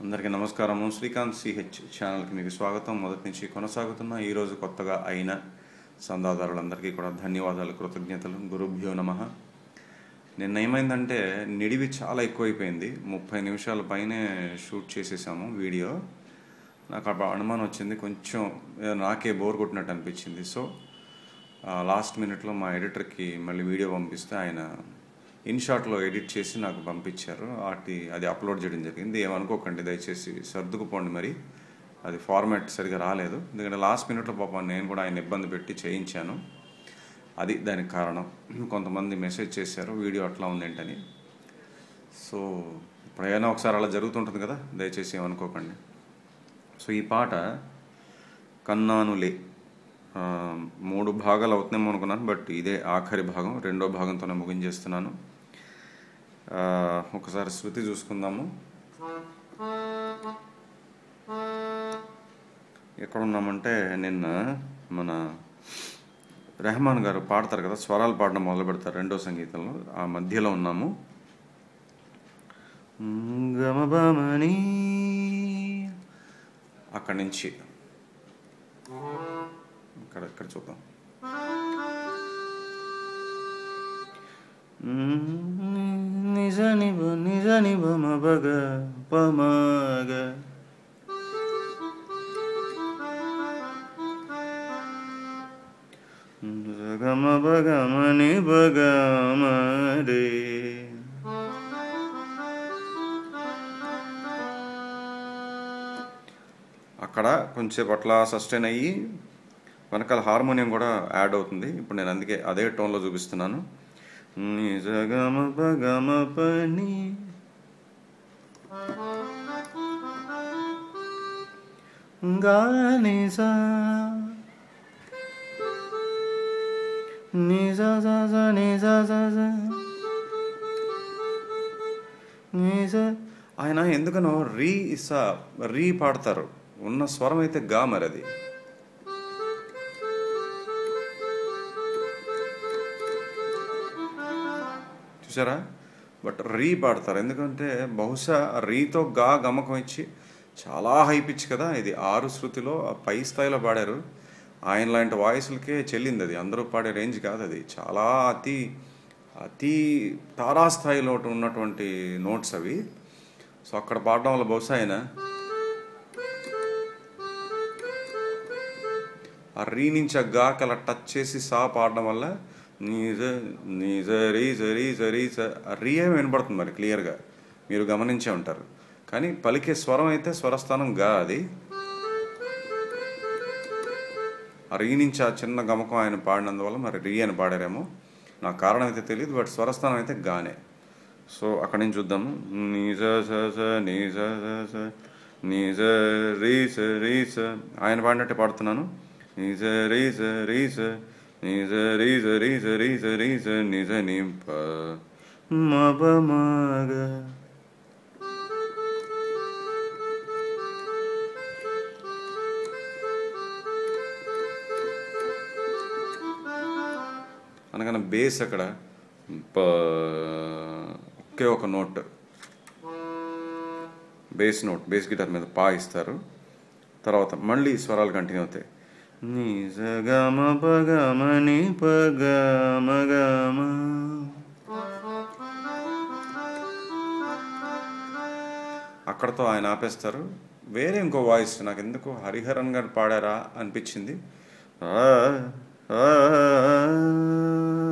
అందరికీ నమస్కారము. శ్రీకాంత్ సిహెచ్ ఛానల్కి మీకు స్వాగతం. మొదటి నుంచి కొనసాగుతున్న ఈరోజు కొత్తగా అయిన సందాదారులందరికీ కూడా ధన్యవాదాలు కృతజ్ఞతలు. గురుభ్యో నమ. నిన్న ఏమైందంటే నిడివి చాలా ఎక్కువైపోయింది. ముప్పై నిమిషాల పైనే షూట్ చేసేసాము వీడియో. నాకు అప్పుడు అనుమానం వచ్చింది. కొంచెం నాకే బోర్ కొట్టినట్టు అనిపించింది. సో లాస్ట్ మినిట్లో మా ఎడిటర్కి మళ్ళీ వీడియో పంపిస్తే ఆయన ఇన్షాట్లో ఎడిట్ చేసి నాకు పంపించారు. వాటి అది అప్లోడ్ చేయడం జరిగింది. ఏమనుకోకండి దయచేసి సర్దుకుపోండి మరి. అది ఫార్మాట్ సరిగా రాలేదు. ఎందుకంటే లాస్ట్ మినిట్లో పాపం నేను కూడా ఆయన ఇబ్బంది పెట్టి చేయించాను. అది దానికి కారణం. కొంతమంది మెసేజ్ చేశారు వీడియో అట్లా ఉంది ఏంటని సో ఇప్పుడు ఏదైనా ఒకసారి అలా జరుగుతుంటుంది కదా దయచేసి ఏమనుకోకండి. సో ఈ పాట కన్నానులే. మూడు భాగాలు అవుతున్నామో అనుకున్నాను బట్ ఇదే ఆఖరి భాగం. రెండో భాగంతోనే ముగించేస్తున్నాను. ఒకసారి శృతి చూసుకుందాము. ఎక్కడ ఉన్నామంటే నిన్న మన రెహమాన్ గారు పాడతారు కదా స్వరాలు పాడడం మొదలు పెడతారు రెండో సంగీతంలో. ఆ మధ్యలో ఉన్నాము. గమబమని అక్కడి నుంచి. ఇక్కడ ఇక్కడ చూద్దాం. నిజ నిబ నిజ నిబ మగ. పమగ గమ బగమని బగమరే అక్కడ కొంచెంసేపు అట్లా సస్టైన్ అయ్యి వెనకాల హార్మోనియం కూడా యాడ్ అవుతుంది. ఇప్పుడు నేను అందుకే అదే టోన్లో చూపిస్తున్నాను. నిజగమ పగమ పని గానిసా నిజ నిజ నిజ. ఆయన ఎందుకనో రీ ఇసా రీ పాడతారు. ఉన్న స్వరం అయితే గా మరి అది. చూసారా బట్ రీ పాడతారు. ఎందుకంటే బహుశా రీతో గా గమకం ఇచ్చి చాలా హై పిచ్ కదా ఇది ఆరు శృతిలో పై స్థాయిలో పాడారు. ఆయన లాంటి వాయిస్లకే చెల్లింది అది. అందరూ పాడే రేంజ్ కాదు అది. చాలా అతి అతి తారాస్థాయిలో ఉన్నటువంటి నోట్స్ అవి. సో అక్కడ పాడడం వల్ల బహుశా ఆయన ఆ రీ నుంచి ఆ గాకి అలా టచ్ చేసి సా పాడడం వల్ల నీజ నీజ రీజ రీజ రీజ రీయే ఆ వినపడుతుంది మరి క్లియర్గా. మీరు గమనించే ఉంటారు. కానీ పలికే స్వరం అయితే స్వరస్థానం గా అది. ఆ రీ నుంచి ఆ చిన్న గమకం ఆయన పాడినందువల్ల మరి రీ అని పాడారేమో. నాకు కారణం అయితే తెలియదు బట్ స్వరస్థానం అయితే గానే. సో అక్కడి నుంచి చూద్దాము నీజ స నీజ స స నీజ రీస ఆయన పాడినట్టే పాడుతున్నాను. నీజ రీస రీస నీజ రీ స రీ స రీ స రీ స నిజ ని ప మ ప మ గ అనగానే బేస్ అక్కడ. ఒకే ఒక note. Bass note bass guitar మీద పా ఇస్తారు. తర్వాత మళ్ళీ స్వరాలు కంటిన్యూ అవుతాయి. నిజగమ పగమ ని పగమ గమ అక్కడతో ఆయన ఆపేస్తారు. వేరే ఇంకో వాయిస్ నాకు ఎందుకు హరిహరన్ గారు పాడారా అనిపించింది. ఆ,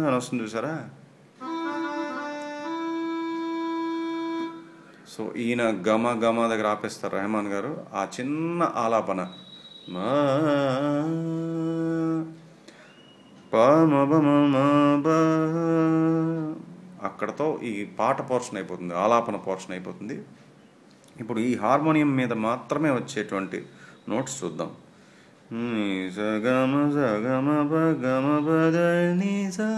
అని వస్తుంది చూసారా? సో ఈయన గమ గమ దగ్గర ఆపేస్తారు రెహమాన్ గారు. ఆ చిన్న ఆలాపన. మా అక్కడతో ఈ పాట పోర్షన్ అయిపోతుంది ఆలాపన పోర్షన్ అయిపోతుంది. ఇప్పుడు ఈ హార్మోనియం మీద మాత్రమే వచ్చేటువంటి నోట్స్ చూద్దాం. సగమ సగమ ప గమ పద నీ సా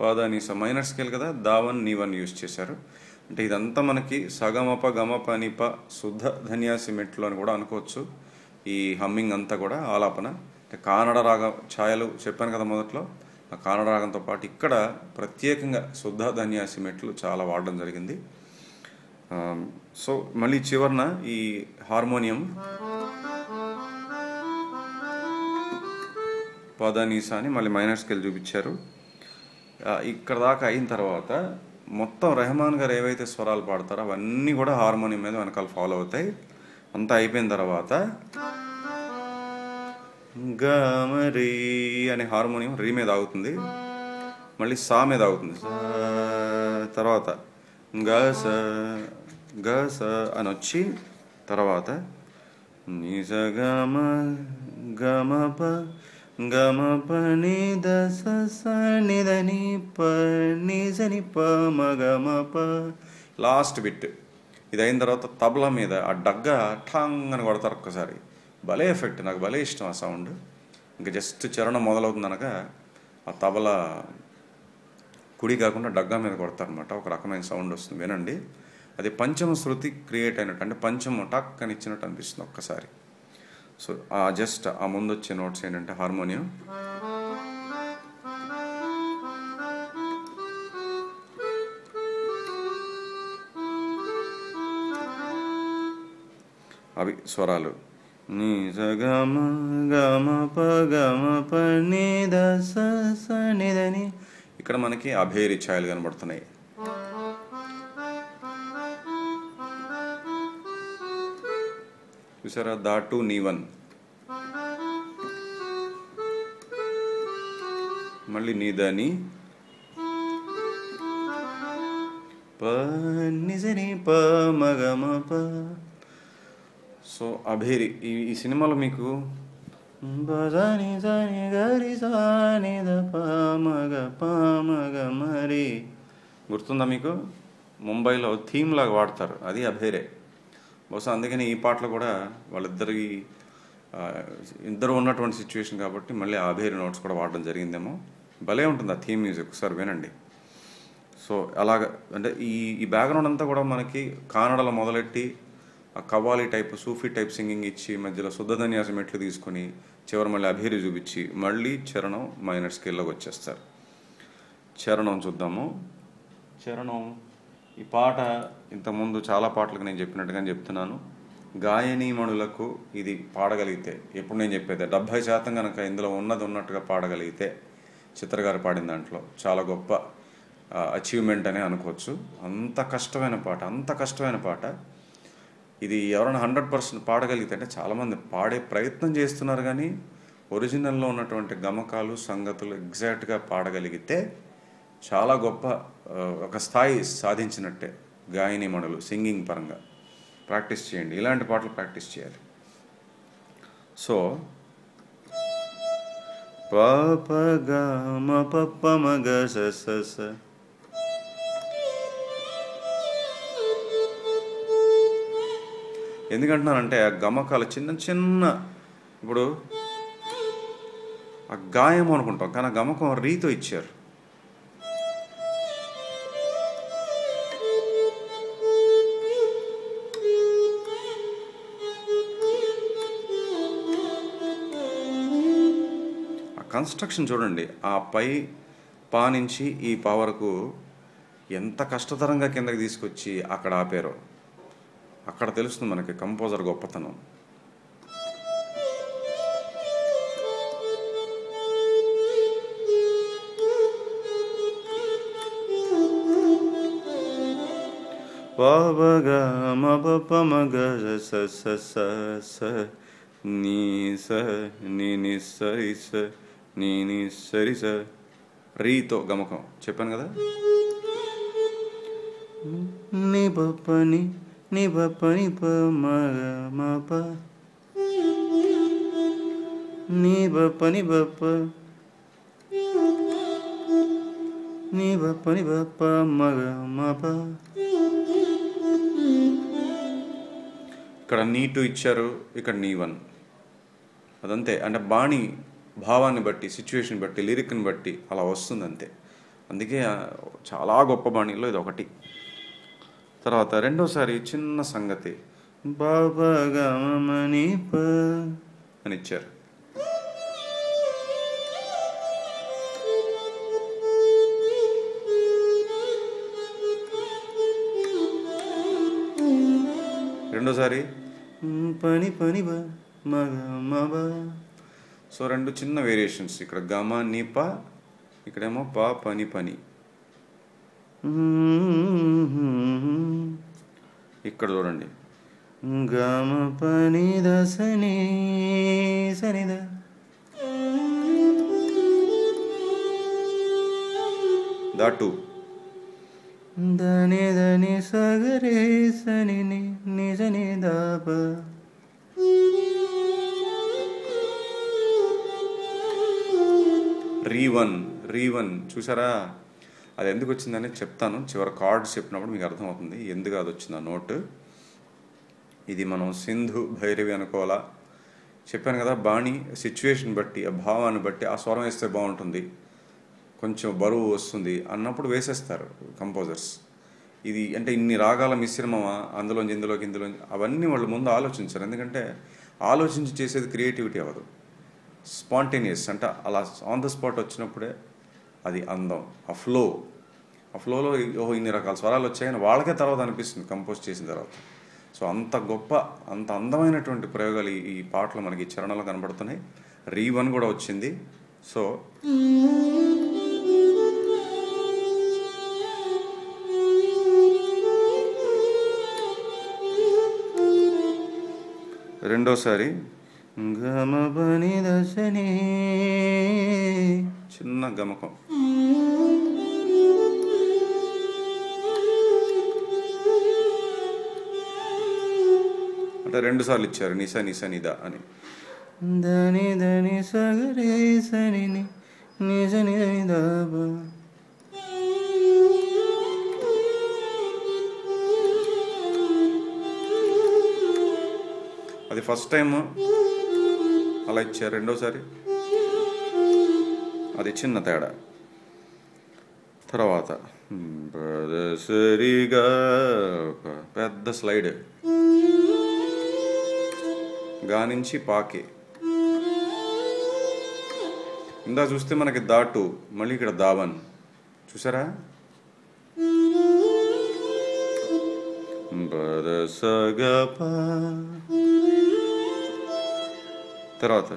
పాదానీస మైనర్ స్కేల్ కదా దావన్ నీవన్ యూజ్ చేశారు. అంటే ఇదంతా మనకి సగమప గమప నిప శుద్ధ ధన్యాసి మెట్లు అని కూడా అనుకోవచ్చు. ఈ హమ్మింగ్ అంతా కూడా ఆలాపన. అంటే కానడ రాగ ఛాయలు చెప్పాను కదా మొదట్లో. ఆ కానడ రాగంతో పాటు ఇక్కడ ప్రత్యేకంగా శుద్ధ ధన్యాసి మెట్లు చాలా వాడడం జరిగింది. సో మళ్ళీ చివరన ఈ హార్మోనియం. పదనీసా అని మళ్ళీ మైనర్ స్కేల్ చూపించారు. ఇక్కడ దాకా అయిన తర్వాత మొత్తం రెహమాన్ గారు ఏవైతే స్వరాలు పాడతారో అవన్నీ కూడా హార్మోనియం మీద వెనకాల ఫాలో అవుతాయి. అంతా అయిపోయిన తర్వాత గమరీ అనే హార్మోనియం రీ మీద ఆగుతుంది. మళ్ళీ సా మీద ఆగుతుంది. తర్వాత గస గస అని వచ్చి తర్వాత నిజ గమ గమ ప గమ పని ని ద స ప ని ప ప లాస్ట్ బిట్ ఇది అయిన తర్వాత తబలా మీద ఆ డగ్గ ఠాంగ్ అని కొడతారు ఒక్కసారి. భలే ఎఫెక్ట్ నాకు భలే ఇష్టం ఆ సౌండ్ ఇంకా జస్ట్ చరణం మొదలవుతుంది అనగా ఆ తబలా కుడి కాకుండా డగ్గా మీద కొడతారనమాట. ఒక రకమైన సౌండ్ వస్తుంది. వినండి. అది పంచమ శృతి క్రియేట్ అయినట్టు అంటే పంచమ టక్ అని ఇచ్చినట్టు అనిపిస్తుంది ఒక్కసారి. సో ఆ జస్ట్ ఆ ముందు వచ్చే నోట్స్ ఏంటంటే హార్మోనియం. అవి స్వరాలు. నీ స గమ గమ ప గమ ప స ఇక్కడ మనకి అభేరి ఛాయలు కనబడుతున్నాయి. చూసారా? దా టు నీ వన్. మళ్ళీ నీ దని. ప నిజని ప మగమ ప. సో అభేరి ఈ ఈ సినిమాలో మీకు బజాని జాని గరి సాని ద పామగ పామగ మరి గుర్తుందా మీకు? ముంబైలో థీమ్ లాగా వాడతారు. అది అభేరే. బహుశా అందుకని ఈ పాటలు కూడా వాళ్ళిద్దరి ఇద్దరు ఉన్నటువంటి సిచ్యువేషన్ కాబట్టి మళ్ళీ ఆ నోట్స్ కూడా వాడడం జరిగిందేమో. భలే ఉంటుంది ఆ థీమ్ మ్యూజిక్ ఒకసారి వినండి. సో అలాగ అంటే ఈ ఈ బ్యాక్గ్రౌండ్ అంతా కూడా మనకి కానడలో మొదలెట్టి ఆ qawwali type Sufi type singing ఇచ్చి మధ్యలో శుద్ధధన్యాసం మెట్లు తీసుకొని చివరి మళ్ళీ అభిరి చూపించి మళ్ళీ చరణం మైనర్ స్కేల్లోకి వచ్చేస్తారు. చరణం చూద్దాము. చరణం. ఈ పాట ఇంతకుముందు చాలా పాటలకు నేను చెప్పినట్టుగా చెప్తున్నాను. గాయనీమణులకు ఇది పాడగలిగితే ఎప్పుడు నేను చెప్పేది డెబ్భై శాతం కనుక ఇందులో ఉన్నది ఉన్నట్టుగా పాడగలిగితే చిత్రగారు పాడిన దాంట్లో చాలా గొప్ప అచీవ్మెంట్ అనే అనుకోవచ్చు. అంత కష్టమైన పాట అంత కష్టమైన పాట. ఇది ఎవరైనా హండ్రెడ్ పర్సెంట్ పాడగలిగితే అంటే చాలామంది పాడే ప్రయత్నం చేస్తున్నారు కానీ ఒరిజినల్లో ఉన్నటువంటి గమకాలు సంగతులు ఎగ్జాక్ట్గా పాడగలిగితే చాలా గొప్ప ఒక స్థాయి సాధించినట్టే గాయని గాయనీమణులు సింగింగ్ పరంగా. ప్రాక్టీస్ చేయండి. ఇలాంటి పాటలు ప్రాక్టీస్ చేయాలి. సో పాప గమ పప్ప మగ స స స. ఎందుకంటున్నానంటే ఆ గమకాలు చిన్న చిన్న ఇప్పుడు ఆ గాయం అనుకుంటాం. కానీ ఆ గమకం రీతో ఇచ్చారు. కన్స్ట్రక్షన్ చూడండి. ఆ పై పా నుంచి ఈ పా వరకు ఎంత కష్టతరంగా కిందకి తీసుకొచ్చి అక్కడ ఆపారో. అక్కడ తెలుస్తుంది మనకి కంపోజర్ గొప్పతనం. పవగ మప మగ స స స స నీ స నీ ని స నీ ని సరి స రీతో గమకం. చెప్పాను కదా? ని పప్ప ని ని పప్ప ని ప. మగ మప ని పప్ప. ని పప్ప ని పప్ప ని పప్ప మగ మప ఇక్కడ నీ టూ ఇచ్చారు ఇక్కడ నీ వన్ అదంతే. అంటే బాణి భావాన్ని బట్టి సిచ్యువేషన్ బట్టి లిరిక్ని బట్టి అలా వస్తుంది అంతే అందుకే చాలా గొప్ప బాణీలో ఇది ఒకటి. తర్వాత రెండోసారి చిన్న సంగతి. అని ఇచ్చారు. రెండోసారి పని పని బా మగ మబా సో రెండు చిన్న వేరియేషన్స్ ఇక్కడ గమ ని ప ఇక్కడేమో ప పని పని. ఇక్కడ చూడండి. గమ పని దసని సనిద దాటు దని దని సగరే సని ని నిజ ని దాప రీవన్ రీవన్. చూసారా అది ఎందుకు వచ్చిందని చెప్తాను. చివరి కార్డ్స్ చెప్పినప్పుడు మీకు అర్థమవుతుంది. ఎందుకు అది వచ్చింది ఆ నోట్? ఇది మనం సింధు భైరవి అనుకోవాలా? చెప్పాను కదా బాణి సిచ్యువేషన్ బట్టి ఆ భావాన్ని బట్టి ఆ స్వరం వేస్తే బాగుంటుంది. కొంచెం బరువు వస్తుంది అన్నప్పుడు వేసేస్తారు కంపోజర్స్ ఇది అంటే ఇన్ని రాగాల మిశ్రమమా? అందులోంచి ఇందులోకి ఇందులోంచి? అవన్నీ వాళ్ళు ముందు ఆలోచించారు. ఎందుకంటే ఆలోచించి చేసేది క్రియేటివిటీ అవ్వదు. స్పాంటేనియస్ అంటే అలా ఆన్ ద స్పాట్ వచ్చినప్పుడే అది అందం ఆ ఫ్లో ఆ ఫ్లోలో ఓహో ఇన్ని రకాల స్వరాలు వచ్చాయని వాళ్ళకే తర్వాత అనిపిస్తుంది కంపోజ్ చేసిన తర్వాత. సో అంత గొప్ప అంత అందమైనటువంటి ప్రయోగాలు ఈ- పాటలు మనకి ఈ చరణంలో కనబడుతున్నాయి. రీవన్ కూడా వచ్చింది. సో రెండోసారి గమ పని దశని చిన్న గమకం. అంటే రెండు సార్లు ఇచ్చారు నిస నిస నిద అని. దని దని సగరే సని నిజ నిదాబ అది ఫస్ట్ టైం అలా ఇచ్చారు రెండోసారి. అది చిన్న తేడా. తర్వాత సరిగా పెద్ద స్లైడ్. గా నుంచి పాకే. ఇందా చూస్తే మనకి దాటు మళ్ళీ ఇక్కడ దావన్ చూసారా? బరసగప తర్వాత?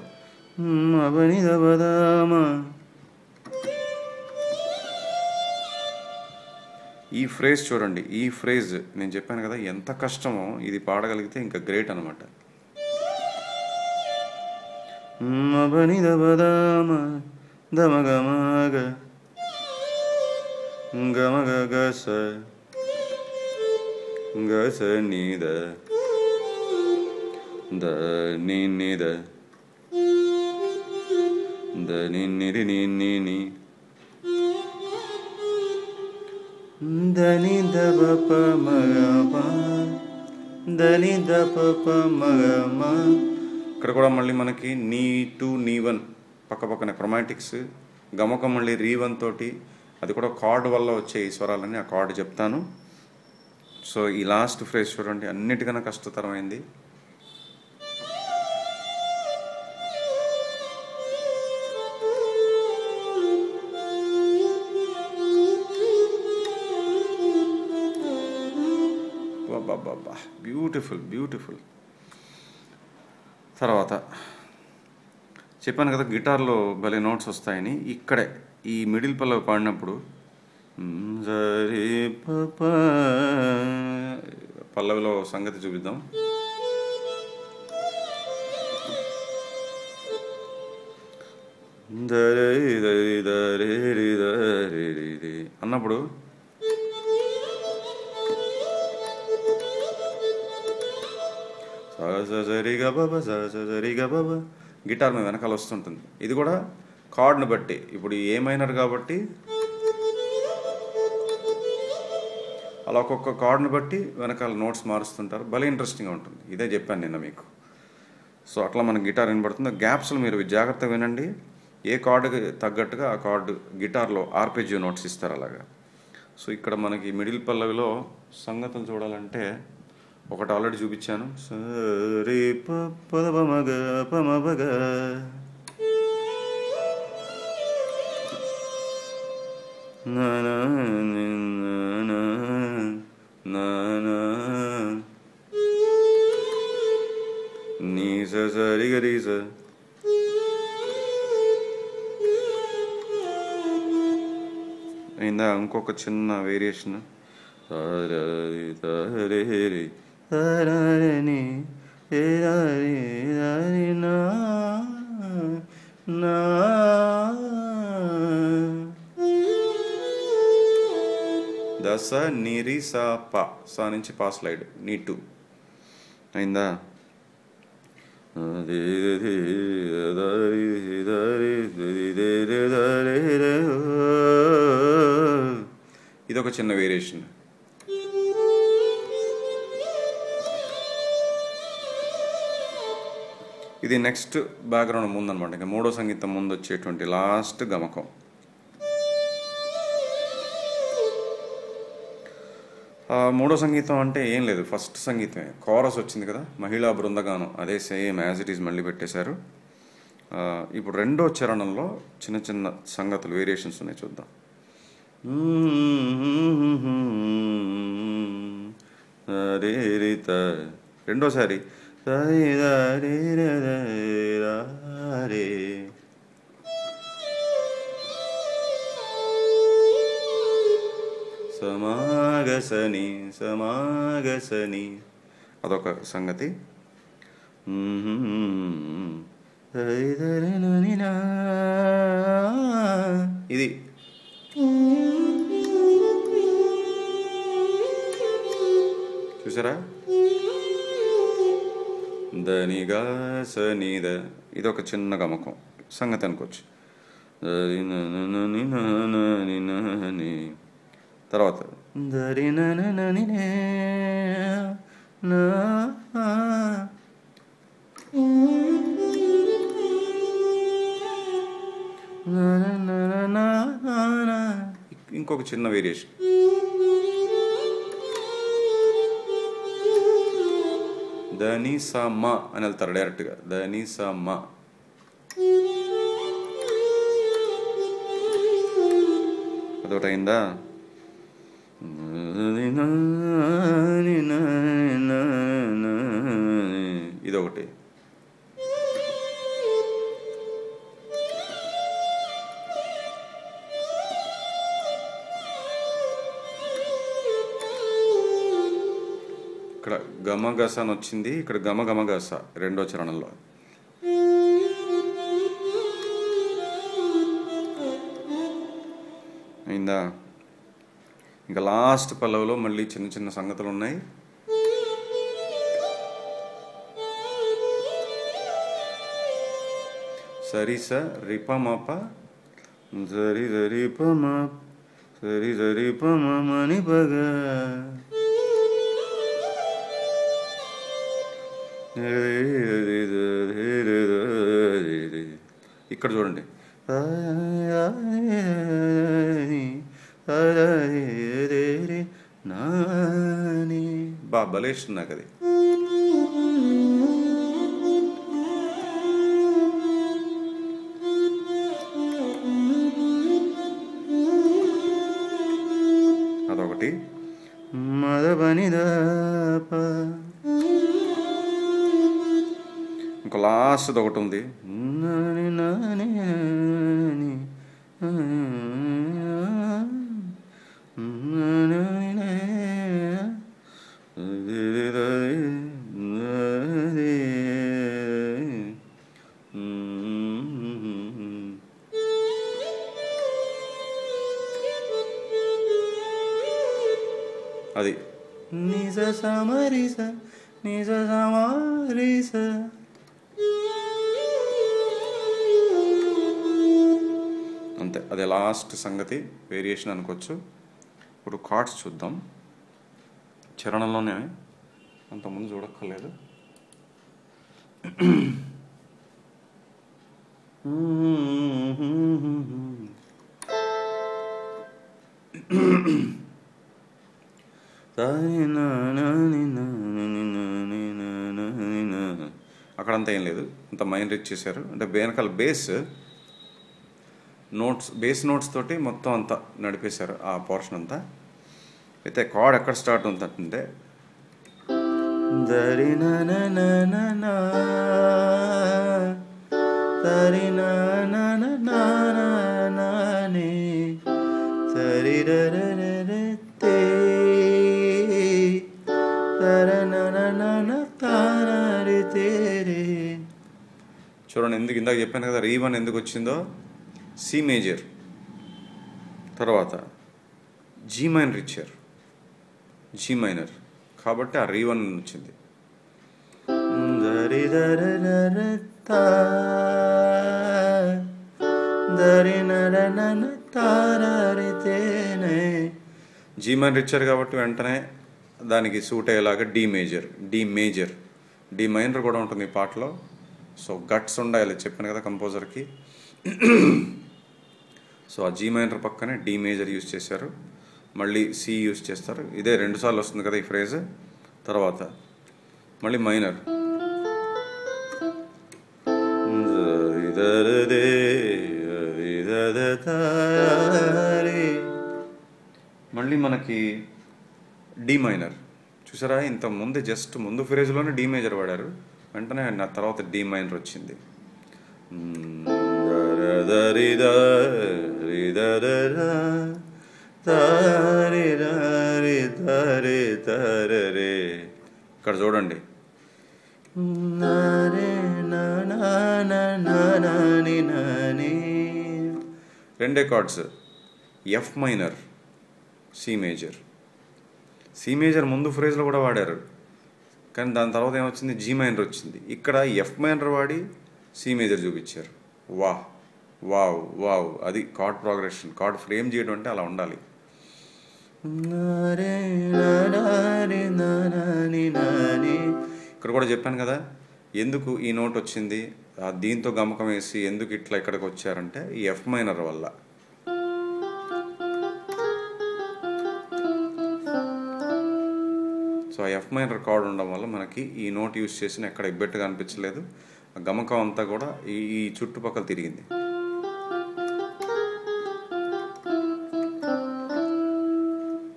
ఈ ఫ్రేజ్ చూడండి ఈ ఫ్రేజ్. నేను చెప్పాను కదా ఎంత కష్టమో ఇది పాడగలిగితే ఇంకా గ్రేట్ అనమాట మబనిద బదామ దమగమగ గమగ గస గస నీద ద. నిద ద నిరి ని ని దని దబ ప దని దప ప. ఇక్కడ కూడా మళ్ళీ మనకి నీ టూ నీ వన్ పక్క పక్కన క్రొమాటిక్స్. గమకం మళ్ళీ రీ వన్ తోటి అది కూడా కార్డ్ వల్ల వచ్చే ఈ స్వరాలని ఆ కార్డు చెప్తాను. సో ఈ లాస్ట్ ఫ్రేజ్ చూడండి అన్నిటికన్నా కష్టతరమైంది. తర్వాత చెప్పాను కదా గిటార్లో భలే నోట్స్ వస్తాయని. ఇక్కడే ఈ మిడిల్ పల్లవి పాడినప్పుడు పల్లవిలో సంగతి చూపిద్దాం. రి అన్నప్పుడు గిటార్ మీద వెనకాల వస్తుంటుంది. ఇది కూడా కార్డ్ని బట్టి. ఇప్పుడు ఏమైనారు కాబట్టి అలా ఒక్కొక్క కార్డ్ని బట్టి వెనకాల నోట్స్ మారుస్తుంటారు. భలే ఇంట్రెస్టింగ్గా ఉంటుంది. ఇదే చెప్పాను నిన్న మీకు. సో అట్లా మనకి గిటార్ వినబడుతుంది. గ్యాప్స్లో మీరు జాగ్రత్తగా వినండి. ఏ కార్డుకి తగ్గట్టుగా ఆ కార్డు గిటార్లో ఆర్పేజియో నోట్స్ ఇస్తారు అలాగా. సో ఇక్కడ మనకి మిడిల్ పల్లవిలో సంగతులు చూడాలంటే ఒకటి ఆల్రెడీ చూపించాను. సరే పదమగ పమగ నీ సరి గరీ సార్ ఇందా ఇంకొక చిన్న వేరియేషన్ రే. స అయిందా ఇంకొక నా నా దశ నిరి సా పా సా నుంచి పా స్లైడ్ నీ టూ అయిందా ఇదొక చిన్న వేరియేషన్ ఇది నెక్స్ట్ బ్యాక్గ్రౌండ్ ముందనమాట ఇంకా మూడో సంగీతం ముందు వచ్చేటువంటి లాస్ట్ గమకం మూడో సంగీతం అంటే ఏం లేదు ఫస్ట్ సంగీతమే కోరస్ వచ్చింది కదా మహిళా బృందగానం అదే సేమ్ యాజ్ ఇట్ ఈజ్ మళ్ళీ పెట్టేశారు ఇప్పుడు రెండో చరణంలో చిన్న చిన్న సంగతులు వేరియేషన్స్ ఉన్నాయి చూద్దాం రే త. రెండోసారి రి రే. సమాగసని సమాగసని. అదొక సంగతి. ఇది. చూసారా? దనిగా సనీద ఇది ఒక చిన్న గమకం. సంగతి అనుకోవచ్చు తర్వాత. ఇంకొక చిన్న వేరియేషన్. దని స మ అని వెళ్తారు డైరెక్ట్గా దని స మ అదొకటి అయిందా గమగస అని వచ్చింది. ఇక్కడ గమగమగస రెండో చరణంలో. అయిందా? ఇంకా లాస్ట్ పల్లవిలో మళ్ళీ చిన్న చిన్న సంగతులు ఉన్నాయి సరి స రిపమప సరి సరి పమ సరి సరి పమ మని పగ. ఇక్కడ చూడండి. బా బలేస్తుంది నాకు అది. అదొకటి. మదబనిదప ఇంకో లాస్ట్ ఒకటి ఉంది. ప్రతి వేరియేషన్ అనుకోవచ్చు. ఇప్పుడు కార్డ్స్ చూద్దాం. చరణంలోనే అంతకుముందు చూడక్కర్లేదు. అక్కడంతా ఏం లేదు. అంత మైండ్ రిచ్ చేశారు. అంటే వెనకాల బేస్ నోట్స్ బేస్ నోట్స్ తోటి మొత్తం అంతా నడిపేశారు ఆ పోర్షన్ అంతా అయితే కార్డ్ ఎక్కడ స్టార్ట్ ఉందంటే న చూడండి ఎందుకు ఇందాక చెప్పాను కదా రీవన్ ఎందుకు వచ్చిందో సి మేజర్. తర్వాత జీ మైనర్ ఇచ్చారు. G minor. కాబట్టి ఆ రీవన్ వచ్చింది. జీ మైనర్ ఇచ్చారు కాబట్టి వెంటనే దానికి సూట్ అయ్యేలాగా D major D major D minor కూడా ఉంటుంది ఈ పాటలో. సో గట్స్ ఉండాలి చెప్పాను కదా కంపోజర్కి. సో ఆ జీ మైనర్ పక్కనే డి మేజర్ యూజ్ చేశారు. మళ్ళీ సి యూజ్ చేస్తారు. ఇదే రెండు సార్లు వస్తుంది కదా ఈ ఫ్రేజ్ తర్వాత మళ్ళీ మైనర్ మళ్ళీ మనకి డి మైనర్ చూసారా? ఇంత ముందు జస్ట్ ముందు ఫ్రేజ్లోనే డి మేజర్ వాడారు. వెంటనే నా తర్వాత డి మైనర్ వచ్చింది. ఇక్కడ చూడండి నా రెండే chords F minor C major C major ముందు ఫ్రేజ్లో కూడా వాడారు కానీ దాని తర్వాత ఏమొచ్చింది జీ మైనర్ వచ్చింది ఇక్కడ ఎఫ్ మైనర్ వాడి సి మేజర్ చూపించారు వాహ్ వావ్ వావ్ అది కార్డ్ ప్రోగ్రెషన్. కార్డ్ ఫ్రేమ్ చేయడం అంటే అలా ఉండాలి. ఇక్కడ కూడా చెప్పాను కదా ఎందుకు ఈ నోట్ వచ్చింది? దీంతో గమకం వేసి ఎందుకు ఇట్లా ఇక్కడికి వచ్చారంటే ఈ ఎఫ్ మైనర్ వల్ల. సో ఆ ఎఫ్ మైనర్ కార్డ్ ఉండడం వల్ల మనకి ఈ నోట్ యూస్ చేసిన ఎక్కడ ఇబ్బెట్టుగా అనిపించలేదు. ఆ గమకం అంతా కూడా ఈ చుట్టుపక్కల తిరిగింది.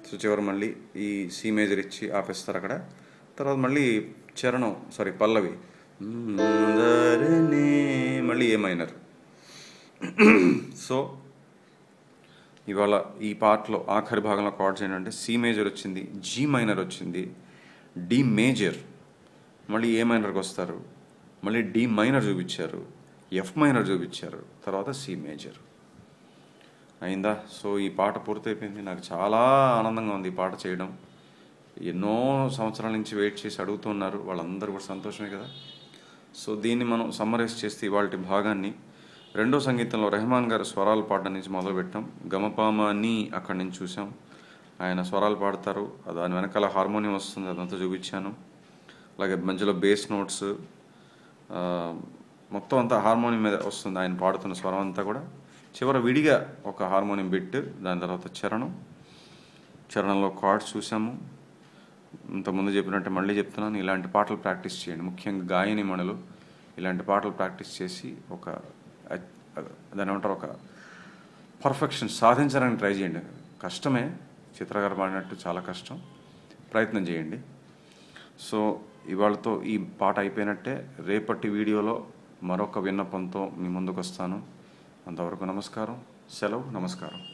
సో చివరి మళ్ళీ ఈ సి మేజర్ ఇచ్చి ఆపేస్తారు అక్కడ. తర్వాత మళ్ళీ చరణం సారీ పల్లవి. మళ్ళీ ఏ మైనర్. సో ఇవాళ ఈ పార్ట్లో ఆఖరి భాగంలో కార్డ్స్ ఏంటంటే సి మేజర్ వచ్చింది జీ మైనర్ వచ్చింది డి మేజర్. మళ్ళీ ఏ మైనర్కి వస్తారు? మళ్ళీ డి మైనర్ చూపించారు ఎఫ్ మైనర్ చూపించారు తర్వాత సి మేజర్. అయిందా? సో ఈ పాట పూర్తయిపోయింది. నాకు చాలా ఆనందంగా ఉంది ఈ పాట చేయడం. ఎన్నో సంవత్సరాల నుంచి వెయిట్ చేసి అడుగుతున్నారు. వాళ్ళందరూ కూడా సంతోషమే కదా? సో దీన్ని మనం సమ్మరైజ్ చేస్తే ఇవాళ భాగాన్ని. రెండో సంగీతంలో రెహమాన్ గారు స్వరాలు పాడడం నుంచి మొదలుపెట్టాం. గమపామ అని అక్కడి నుంచి చూసాం ఆయన స్వరాలు పాడతారు. దాని వెనకాల హార్మోనియం వస్తుంది. అదంతా చూపించాను. అలాగే మధ్యలో బేస్ నోట్స్ మొత్తం అంతా హార్మోనియం మీద వస్తుంది. ఆయన పాడుతున్న స్వరం అంతా కూడా. చివర విడిగా ఒక హార్మోనియం బిట్ దాని తర్వాత చరణం. చరణంలో కార్డ్స్ చూసాము. ఇంతకుముందు చెప్పినట్టు మళ్ళీ చెప్తున్నాను ఇలాంటి పాటలు ప్రాక్టీస్ చేయండి. ముఖ్యంగా గాయని మణులు ఇలాంటి పాటలు ప్రాక్టీస్ చేసి ఒక దాని ఏమంటారు ఒక పర్ఫెక్షన్ సాధించడానికి ట్రై చేయండి. కష్టమే చిత్రగారు పాడినట్టు చాలా కష్టం. ప్రయత్నం చేయండి. సో ఇవాళతో ఈ పాట అయిపోయినట్టే. రేపటి వీడియోలో మరొక విన్నపంతో మీ ముందుకు వస్తాను అంతవరకు నమస్కారం. సెలవు నమస్కారం.